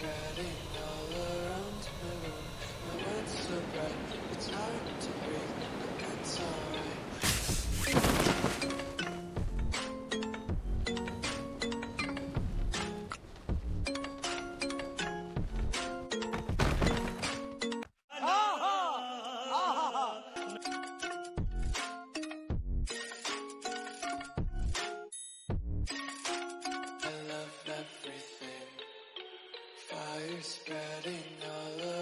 Fire Fire spreading all over.